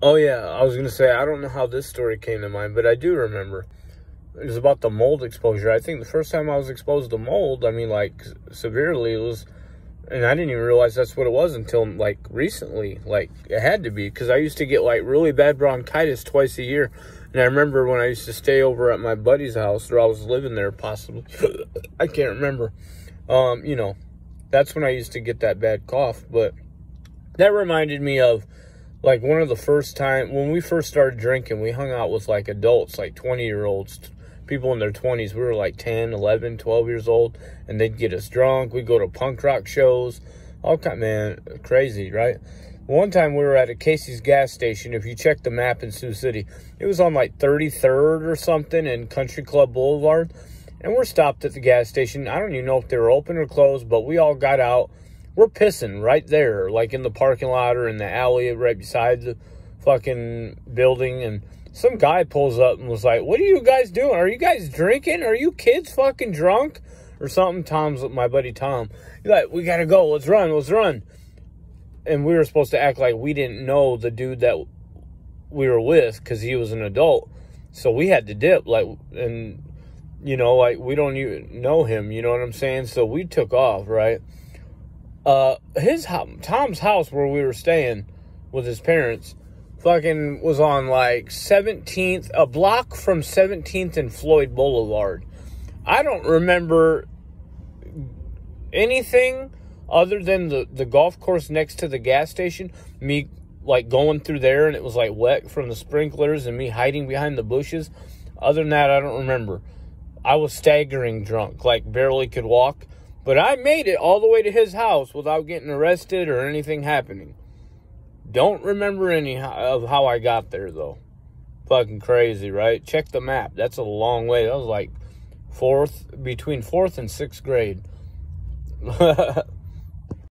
Oh yeah, I was gonna say I don't know how this story came to mind, but I do remember. It was about the mold exposure. I think the first time I was exposed to mold, I mean like severely, it was, and I didn't even realize that's what it was until like recently. Like it had to be because I used to get like really bad bronchitis twice a year, and I remember when I used to stay over at my buddy's house, or I was living there possibly. I can't remember. Um, you know, that's when I used to get that bad cough, but that reminded me of like one of the first time when we first started drinking we hung out with like adults like 20 year olds people in their 20s we were like 10 11 12 years old and they'd get us drunk. We'd go to punk rock shows. All kind man crazy right? One time we were at a casey's gas station. If you check the map in sioux city it was on like 33rd or something in country club boulevard and we're stopped at the gas station. I don't even know if they were open or closed but we all got out we're pissing right there, like in the parking lot or in the alley right beside the fucking building. And some guy pulls up and was like, What are you guys doing? Are you guys drinking? Are you kids fucking drunk? Or something. Tom's my buddy Tom. He's like, We gotta go. Let's run. Let's run. And we were supposed to act like we didn't know the dude that we were with because he was an adult. So we had to dip, like, and you know, like we don't even know him. You know what I'm saying? So we took off, right? Uh, his Tom's house where we were staying with his parents, fucking was on like 17th, a block from 17th and Floyd Boulevard. I don't remember anything other than the the golf course next to the gas station. Me like going through there and it was like wet from the sprinklers and me hiding behind the bushes. Other than that, I don't remember. I was staggering drunk, like barely could walk. But I made it all the way to his house without getting arrested or anything happening. Don't remember any of how I got there though. Fucking crazy, right? Check the map. That's a long way. That was like fourth between fourth and sixth grade.